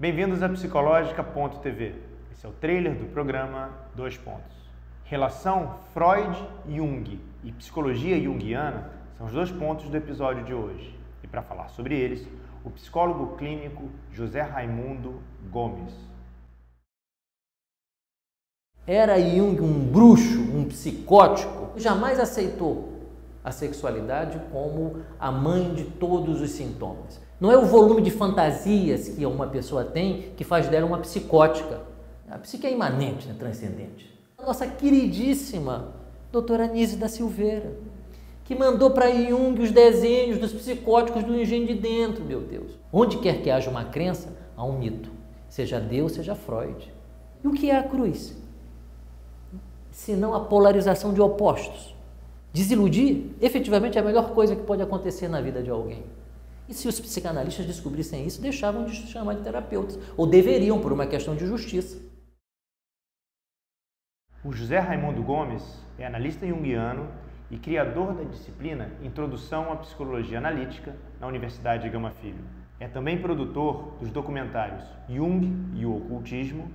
Bem-vindos a Psicológica.tv. Esse é o trailer do programa Dois Pontos. Relação Freud e Jung e psicologia junguiana são os dois pontos do episódio de hoje. E para falar sobre eles, o psicólogo clínico José Raimundo Gomes. Era Jung um bruxo, um psicótico? Jamais aceitou a sexualidade como a mãe de todos os sintomas. Não é o volume de fantasias que uma pessoa tem que faz dela uma psicótica. A psique é imanente, né, transcendente. A nossa queridíssima doutora Nise da Silveira, que mandou para Jung os desenhos dos psicóticos do engenho de dentro, meu Deus. Onde quer que haja uma crença, há um mito. Seja Deus, seja Freud. E o que é a cruz? Senão a polarização de opostos. Desiludir, efetivamente, é a melhor coisa que pode acontecer na vida de alguém. E se os psicanalistas descobrissem isso, deixavam de chamar de terapeutas, ou deveriam, por uma questão de justiça. O José Raimundo Gomes é analista junguiano e criador da disciplina Introdução à Psicologia Analítica na Universidade de Gama Filho. É também produtor dos documentários Jung e o Ocultismo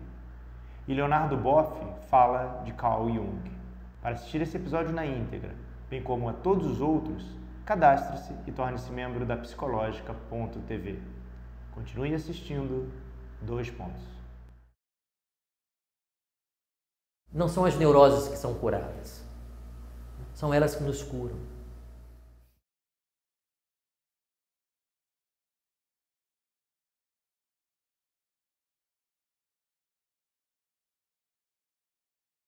e Leonardo Boff fala de Carl Jung. Para assistir esse episódio na íntegra, bem como a todos os outros, cadastre-se e torne-se membro da psicológica.tv. Continue assistindo. Dois pontos. Não são as neuroses que são curadas, são elas que nos curam.